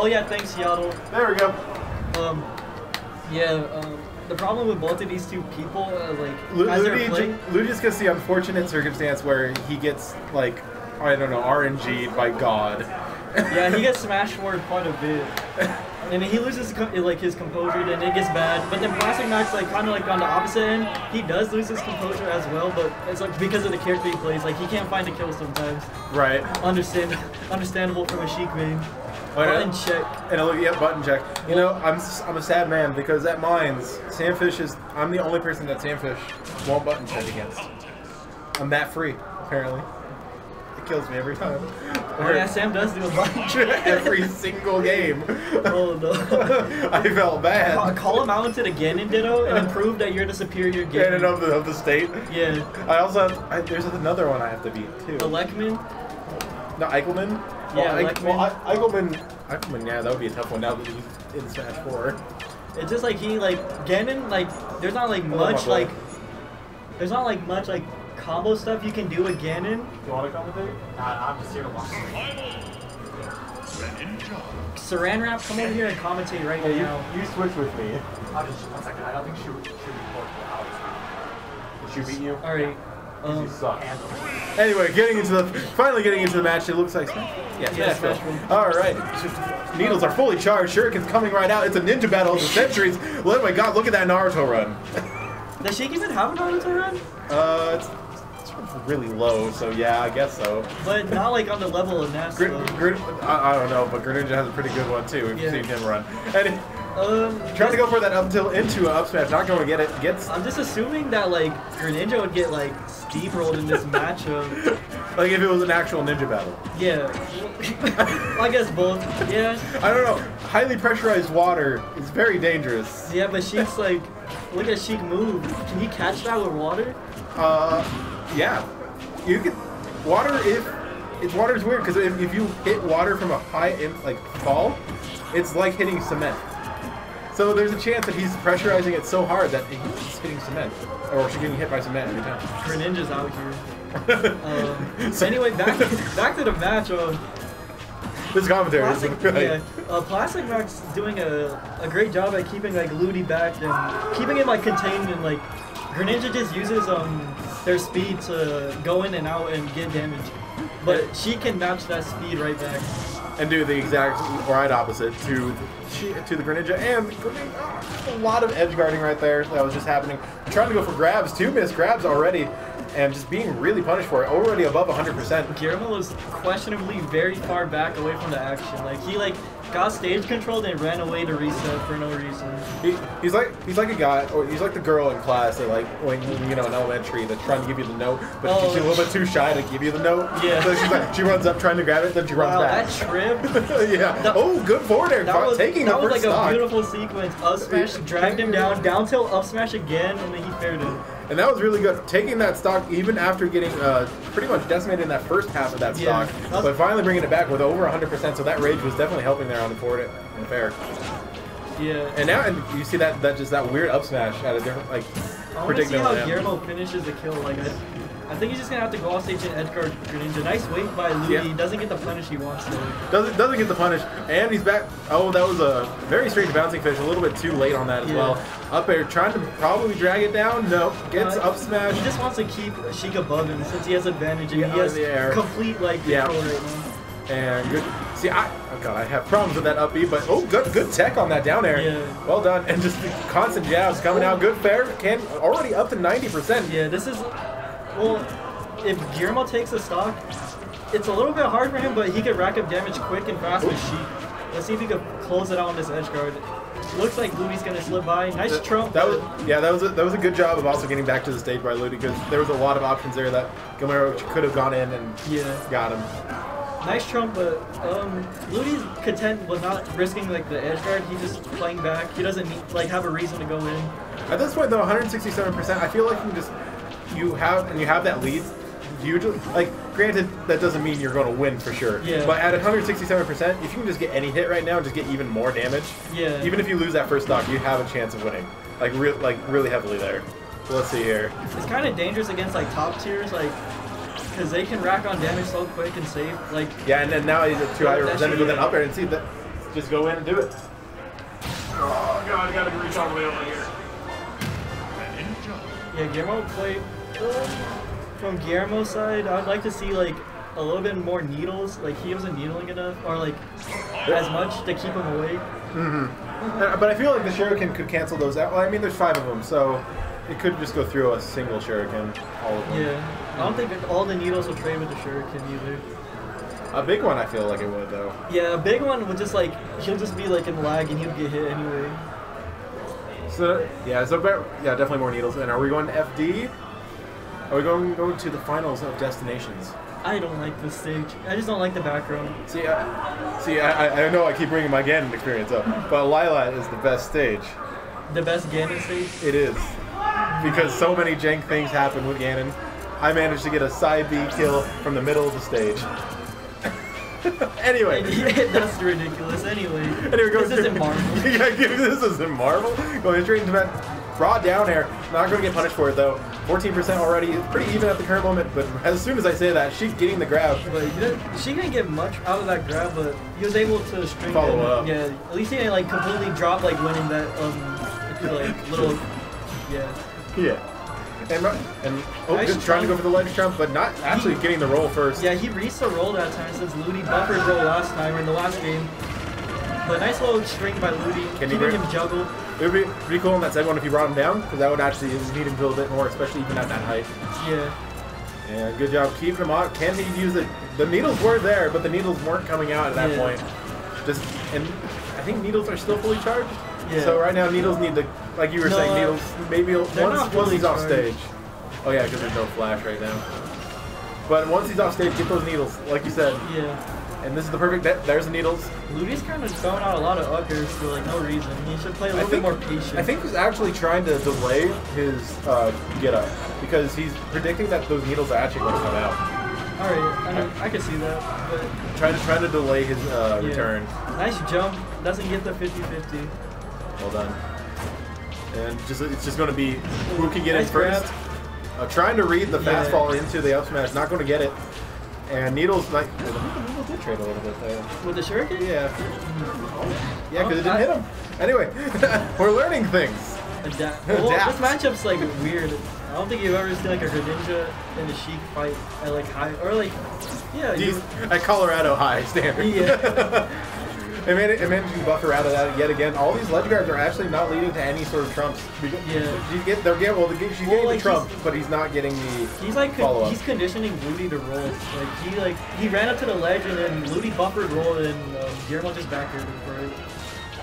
Oh yeah, thanks Seattle. There we go. Um, yeah. Um, the problem with both of these two people, uh, like Lu- as Ludi, playing, ju- Ludi just gets the unfortunate circumstance where he gets like I don't know RNG'd by God. yeah, he gets smashed for quite a bit. And he loses like his composure, then it gets bad. But then Plastic Max, like kind of like on the opposite end, he does lose his composure as well. But it's like because of the character he plays, like he can't find a kill sometimes. right. Understand, understandable from a Sheik main. Yeah. Button check. And look, yep, button check. You know, I'm s- I'm a sad man because at mines, Sandfish is I'm the only person that Sandfish won't button check against. I'm that free, apparently. It kills me every time. Oh yeah, Sam does do a button check. every single game. Oh no. I felt bad. call him out into the Ganon Ditto and then prove that you're the superior Ganon Ganon. of the of the state. Yeah. I also have, I, there's another one I have to beat too. The Lekman. No, Eichelman? Yeah, well, Eich- Eichelman. well, I- Eichelman, Eichelman, yeah, that would be a tough one now that he's in Smash 4. It's just like he like Ganon like there's not like oh, much my like there's not like much like combo stuff you can do with Ganon. You want to commentate? Nah, I'm just here to watch. Saran wrap, come over here and commentate right now. you switch with me. I'll just one second. I don't think she would she would report the house. Did she beat you? All right. Um, you suck. And Anyway, getting into the finally getting into the match. It looks like Smash. Yeah, Yeah, Smashville. Smashville. All right, needles are fully charged. Shuriken's coming right out. It's a ninja battle of the centuries. Oh my God! Look at that Naruto run. does Sheik even have a Naruto run? Uh, it's, it's really low, so yeah, I guess so. But not like on the level of Ness. Gr- Gr- I, I don't know, but Greninja has a pretty good one too. If Yeah. you've seen him run, and Um, trying to go for that up till into a up smash, not going to get it. Gets I'm just assuming that like Greninja would get like steamrolled in this matchup. like if it was an actual ninja battle. Yeah. I guess both. Yeah. I don't know. Highly pressurized water is very dangerous. Yeah, but Sheik's like, look at Sheik move. Can he catch that with water? Uh, yeah. You can water if it's water's weird because if, if you hit water from a high in, like fall, it's like hitting cement. So there's a chance that he's pressurizing it so hard that he's hitting cement, or she's getting hit by cement every time. Greninja's out here. Um, so anyway, back back to the match. Um, This commentary Plastic, is like, yeah, uh, Plastic Max doing a, a great job at keeping like Ludi back and keeping him like contained and like Greninja just uses um their speed to go in and out and get damage, but she can match that speed right back. And do the exact right opposite to to the Greninja and a lot of edge guarding right there that was just happening. Trying to go for grabs, two missed grabs already, and just being really punished for it. Already above 100%. Guillermo was questionably very far back away from the action. Like he like got stage controlled and ran away to reset for no reason. He, he's like he's like a guy, or he's like the girl in class that like when you know in elementary that's trying to give you the note, but Oh. she's a oh. little bit too shy to give you the note. Yeah. So she's like she runs up trying to grab it, then she runs Wow, back. that trip. yeah. That- oh, good forward air. That was, taking that the was like stock. a beautiful sequence. Up smash, dragged him down, down tilt, up smash again, and then he fared it. And that was really good. Taking that stock even after getting uh, pretty much decimated in that first half of that stock, That's- but finally bringing it back with over 100%. So that rage was definitely helping there on the board and fair. Yeah. And now and you see that that just that weird up smash at a different like I want to see how. Guillermo finishes the kill. Like I, I think he's just gonna have to go off stage and edgeguard Greninja. Nice wait by Ludi. Yeah. He doesn't get the punish he wants though. Doesn't doesn't get the punish, and he's back. Oh, that was a very strange bouncing fish. A little bit too late on that as Yeah. well. Up air, trying to probably drag it down. No, gets Uh, up smash. He just wants to keep Sheik above him since he has advantage and Yeah, he has in the air. complete like Yeah. control right now. And good. See, I oh god, I have problems with that up B, but oh, good good tech on that down air. Yeah. Well done, and just constant jabs coming out. Good fair. Can already up to ninety percent. Yeah, this is well. If Guillermo takes a stock, it's a little bit hard for him, but he could rack up damage quick and fast with Sheik. Let's see if he could close it out on this edge guard. Looks like Ludi's gonna slip by. Nice trump. That was yeah, that was a, that was a good job of also getting back to the stage by Ludi because there was a lot of options there that Guillermo could have gone in and yeah. got him. Nice trump, but um, Ludi's content with not risking like the edge guard. He's just playing back. He doesn't need, like have a reason to go in. At this point, though, 167%, I feel like you just you have and you have that lead. Usually, like, granted, that doesn't mean you're going to win for sure. Yeah. But at 167%, if you can just get any hit right now and just get even more damage, Yeah. even if you lose that first stock, you have a chance of winning. Like, real, like really heavily there. So let's see here. It's kind of dangerous against like top tiers, like because they can rack on damage so quick and save. Like Yeah, and then now he's at two high That represented should with be- an up air, and see that just go in and do it. Oh god, I gotta reach all the way over here. Yeah, Guillermo play. From Guillermo's side, I'd like to see like a little bit more needles. Like he wasn't needling enough, or like as much to keep him away. Uh, But I feel like the shuriken could cancel those out. Well, I mean, there's five of them, so it could just go through a single shuriken, all of them. Yeah, I don't think all the needles will trade with the shuriken either. A big one, I feel like it would though. Yeah, a big one would just like he'll just be like in lag and he'll get hit anyway. So yeah, so yeah, definitely more needles. And are we going to FD? Are we going going to the finals of destinations? I don't like this stage. I just don't like the background. See, I, see, I, I- know I keep bringing my Ganon experience up, but Lylat is the best stage. The best Ganon stage. It is because so many jank things happen with Ganon. I managed to get a side B kill from the middle of the stage. anyway, That's ridiculous. Anyway, anyway, going this isn't Marvel. yeah, this isn't Marvel. Going straight into that raw down air. Not going to get punished for it though. 14% already, pretty even at the current moment. But as soon as I say that, she's getting the grab. But you know, she didn't get much out of that grab, but he was able to string Follow them. up. Yeah, at least he didn't like completely drop like winning that um like little yeah. Yeah. And, and oh, just trying to go for the ledge jump, but not actually getting the roll first. Yeah, he reached the roll that time since Ludi buffered roll last time or in the last game. But nice little string by Ludi, Can he keeping him juggle. It would be pretty cool in that second one if you brought him down, because that would actually need him to a bit more, especially even at that height. Yeah. And good job keeping him on. Can he use it? The needles were there, but the needles weren't coming out at that Yeah. point. Just and I think needles are still fully charged. Yeah. So right now needles need to, like you were No, saying, needles maybe once once he's off stage. Oh yeah, because there's no flash right now. But once he's off stage, get those needles, like you said. Yeah. And this is the perfect. That, there's the needles. Ludi's kind of throwing out a lot of uggers for like no reason. He should play a little think, bit more patient. I think he's actually trying to delay his uh, get up because he's predicting that those needles are actually going to come out. Alright, I, mean, I can see that. But Trying to trying to delay his uh, Yeah. return. nice jump. Doesn't get the 50-50. Well done. And just it's just going to be who can get Nice in first. grab. Uh, trying to read the Yeah. fastball into the up smash, not going to get it. And Needles, like, I think the Needles did trade a little bit there. With the shuriken? Yeah. Mm-hmm. Yeah, because it didn't I- hit him. Anyway, we're learning things. Adapt. Well, Adapt. this matchup's like weird. I don't think you've ever seen like a Greninja and a Sheik fight at like high or like yeah. You, at Colorado High standard. Yeah. and, man, and managing to buffer out of that yet again. All these ledge guards are actually not leading to any sort of trumps. Because Yeah. You get, they're getting well, they get, she's Well, getting like, the trump, but he's not getting the. he's like con- Follow up. he's conditioning Ludi to roll. Like he like he ran up to the ledge and then Ludi buffered roll and um, Guillermo just back him for it.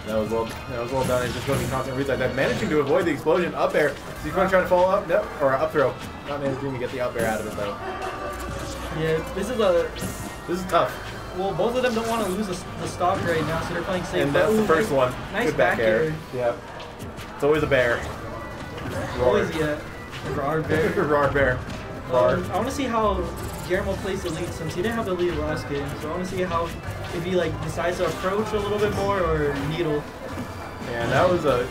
That was well. That was well done. He's just going constant reads like that, managing to avoid the explosion up air. So he's going to try to follow up, Nope. or up throw. Not managing to get the up air out of it though. Yeah, this is a This is tough. Well. Both of them don't want to lose the, the stock right now, so they're playing safe. And that's the first nice- one. Nice Good back, air. air. Yeah. It's always a bear. Is he at? Rar bear. Rar bear. Rar. Um, I want to see how Guillermo plays the lead since he didn't have the lead last game. So I want to see how if he like decides to approach a little bit more or needle. And that was a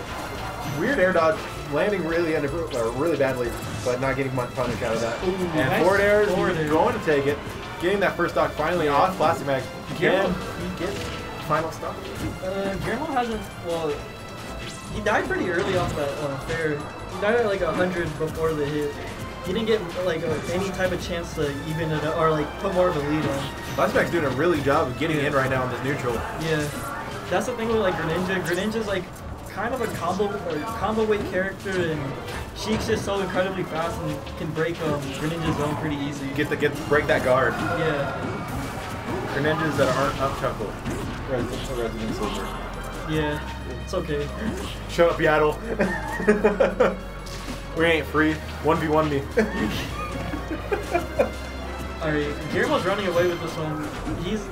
weird air dodge, landing really under, or really badly, but not getting much punish out of that. Ooh, and nice forward air, forward air. going to take it. Getting that first stock finally Yeah. off plastic Mac. Can he get final stock? Uh, Guillermo hasn't. Well, he died pretty early off that uh, fair. He died at like hundred before the hit. He didn't get like uh, any type of chance to even it up, or like put more of a lead on. Plastic Mac's doing a really job of getting Yeah. in right now on this neutral. Yeah, that's the thing with like Greninja. Greninja's like kind of a combo or combo weight character, and Sheik's just so incredibly fast and can break um, Greninja's zone pretty easy. You get the get break that guard. Yeah, Greninjas that aren't up chuckle. Resident, Resident Silver. yeah, it's okay. Shut up, Yaddle. we ain't free. 1v1 me. Alright, Guillermo's running away with this one. He's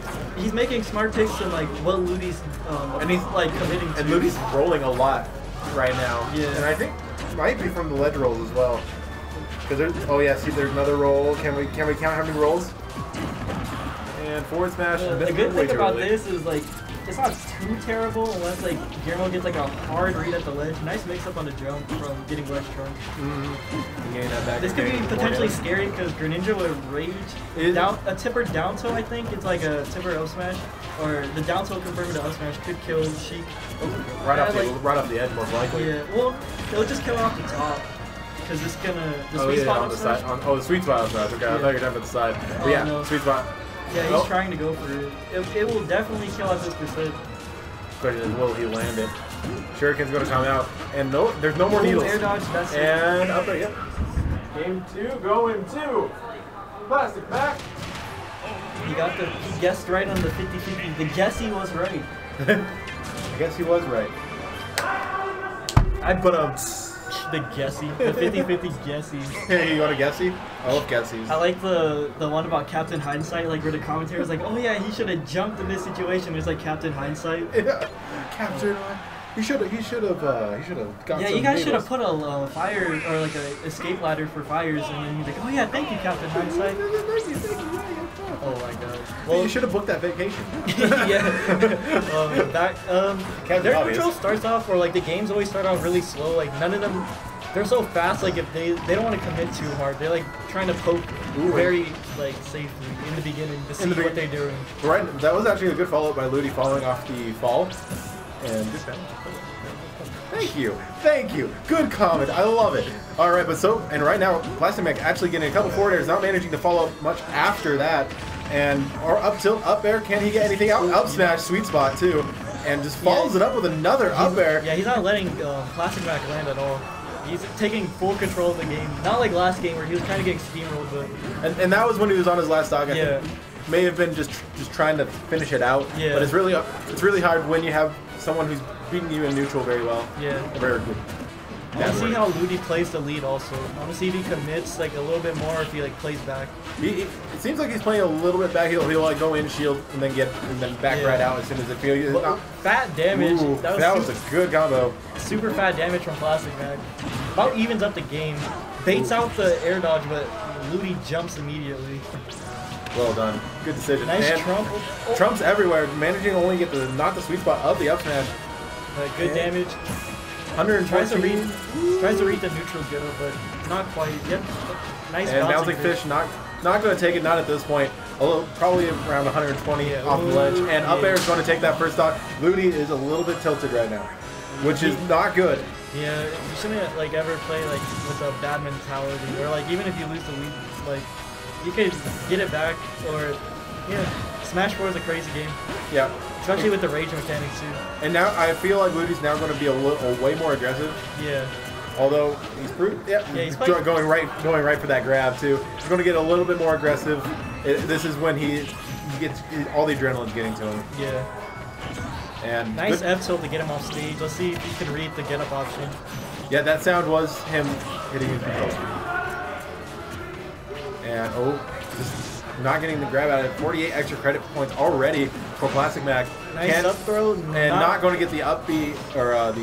he's making smart picks and like what Ludi's um, And he's- like committing to. And Ludi's rolling a lot right now. Yeah. And I think it might be from the ledge rolls as well. Because there's oh yeah, see there's another roll. Can we can we count how many rolls? And forward smash. The good thing about early. this is like it's not too terrible unless like Guillermo gets like a hard read at the ledge. Nice mix up on the jump from getting ledge trump. Mm-hmm. That back This could be potentially scary because Greninja would rage. Is- down, a tipper down tilt, I think. It's like a tipper up smash. Or the down tilt confirming the up smash could kill Sheik. Right off the like- right off the edge, most likely. Yeah, well, it'll just kill off the top. Because it's gonna. The Oh sweet yeah, spot on the side. On, oh, the sweet spot on the side. Okay, I Yeah. thought you were talking about the side. But Oh, yeah, no. sweet spot. Yeah, he's Oh. trying to go for it. it. It will definitely kill at this percent. Question is, will he land it? Shuriken's gonna come out, and no, there's no more needles. Air dodge, that's. And up there, yep. Game two, going two. Plastic Mac. He got the. He guessed right on the 50-50. The guess he was right. I guess he was right. I But um, the guessy. The 50-50 guessy. hey, you want a guessy? I love guessies. I like the the one about Captain Hindsight, like where the commentator was like, "Oh yeah, he should have jumped in this situation." It's like Captain Hindsight. Yeah. Captain. He should have. He should have. Uh, he should have got Yeah, you guys should have put a uh, fire or like a escape ladder for fires, and then he's like, "Oh yeah, thank you, Captain Hindsight." Oh my god. Well, you should have booked that vacation. yeah. um, that um, their Obvious. neutral starts off, or like the games always start off really slow. Like none of them, they're so fast. Like if they they don't want to commit too hard, they're like trying to poke Ooh, very like safely in the beginning to see the what they're doing. Right, that was actually a good follow up by Ludi following off the fall. And thank you, thank you, good comment. I love it. All right, but so and right now, Plastic Mac actually getting a couple forward airs, not managing to follow up much after that, and or up tilt, up air. Can he get anything out? Up smash, sweet spot too, and just follows Yeah. it up with another up air. Yeah, he's not letting uh, Plastic Mac land at all. He's taking full control of the game. Not like last game where he was kind of getting steamrolled, but And, and that was when he was on his last dog. I Yeah. think. May have been just just trying to finish it out. Yeah. But it's really it's really hard when you have someone who's beating you in neutral very well. yeah. Very good. I want to see how Ludi plays the lead also. I want to see if he commits like a little bit more if he like plays back. He, he- it seems like he's playing a little bit back. He'll, he'll like go in shield and then get and then back Yeah. right out as soon as it feels. But fat damage. Ooh, that was, that was a good combo. super fat damage from Plastic Mac. About evens up the game. Baits out the air dodge, but Ludi jumps immediately. Well done. Good decision. Nice And trump. Oh, Trump's everywhere, managing only get the not the sweet spot of the up smash. Uh, good damage. Tries to 114. read, tries to read the neutral go, but not quite. Yep. Nice And bouncing bouncing fish not not going to take it. Not at this point. Although probably around 120 Yeah. off the ledge. And up air is going to take that first stock. Ludi is a little bit tilted right now, which is not good. Yeah, you shouldn't like ever play like with a bad mentality, or like even if you lose the lead, like you could get it back, or yeah, Smash Four is a crazy game, Yeah. especially with the rage mechanics too. And now I feel like Ludi's now going to be a little way more aggressive. Yeah, Although he's yeah, Yeah, he's playing- going right, going right for that grab too. He's going to get a little bit more aggressive. It, this is when he, he gets all the adrenaline's getting to him. yeah. And Nice good- F tilt to get him off stage. Let's see if he can read the get up option. yeah, that sound was him hitting his control. And oh, not getting the grab out of it. 48 extra credit points already for Plastic Mac. Nice Can- up throw, and not, going to get the upbeat or uh, the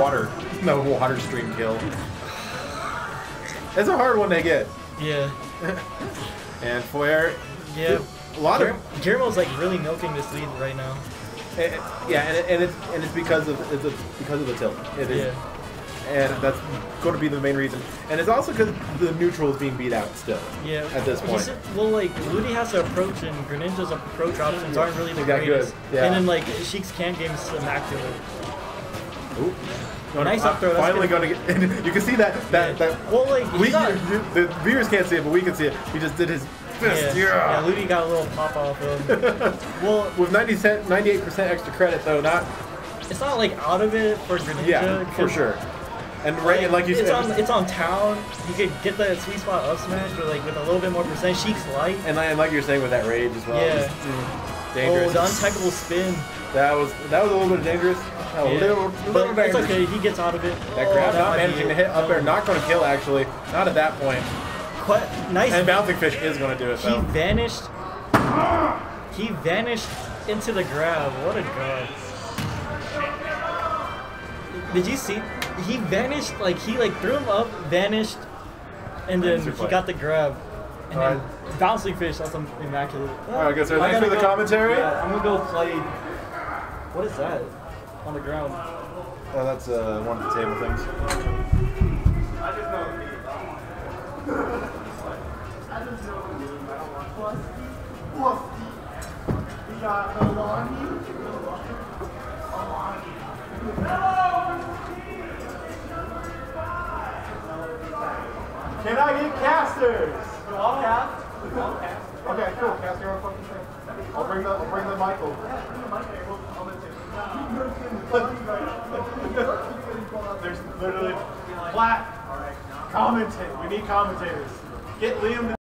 water, no water stream kill. It's a hard one to get. Yeah, And Flair, yeah. a lot of Guillermo- Guillermo's like really milking this lead right now. Eh, eh, yeah, and, it, and it's and it's because of it's a, because of the tilt. It is, Yeah, and that's going to be the main reason. And it's also because the neutral is being beat out still. yeah. At this He's- point. well, like Ludi has to approach, and Greninja's approach options aren't really the got good, greatest. yeah. And then like Sheik's can game is immaculate. Ooh. Nice up throw, that's Finally going to get. you can see that that Yeah. that. well, like We, you- the viewers can't see it, but we can see it. He just did his fist. yeah, yeah. Ludi got a little pop off of him. well, With 90 cent, 98% extra credit though, not it's not like out of it for Greninja. yeah, for sure. And right, and like you it's said, on it's on town. You could get the sweet spot up smash, but like with a little bit more percent. Sheik's light. and, like- and like you're saying with that rage as well. Yeah. just, mm, dangerous. Oh, the untechable spin. That was that was a little bit dangerous. A Yeah. little, little But it's dangerous. okay. He gets out of it. That Oh, grab that not managing to hit up there, not going to kill actually. Not at that point. Quite nice. And bouncing fish is going to do it he though. vanished. He vanished into the grab. What a god. Did you see? He vanished. Like he like threw him up, vanished, and then he got the grab. And then Alright. bouncing fish. That's im- immaculate. Alright, guys, so I thanks for the go- commentary. Yeah, I'm gonna go play. What is that? On the ground. Oh, that's uh, one of the table things. I just know Can I get casters? All cast? Okay, cool. Cast your own fucking thing. I'll bring the I'll bring the mic over. There's literally flat commentate. We need commentators. Get Liam to